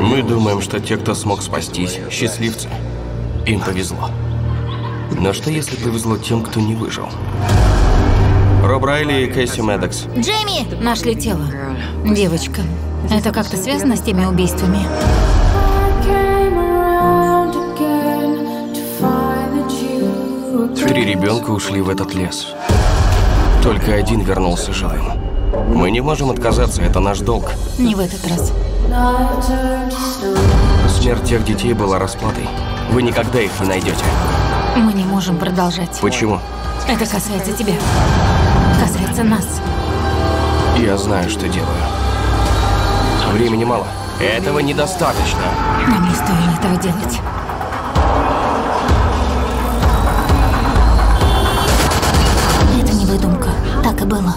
Мы думаем, что те, кто смог спастись, счастливцы. Им повезло. Но что если повезло тем, кто не выжил? Роб Райли и Кэсси Медекс. Джейми! Нашли тело. Девочка. Это как-то связано с теми убийствами? Три ребенка ушли в этот лес. Только один вернулся живым. Мы не можем отказаться, это наш долг. Не в этот раз. Смерть тех детей была расплатой. Вы никогда их не найдете. Мы не можем продолжать. Почему? Это касается тебя. Касается нас. Я знаю, что делаю. Времени мало. Этого недостаточно. Нам не стоило этого делать. Это не выдумка. Так и было.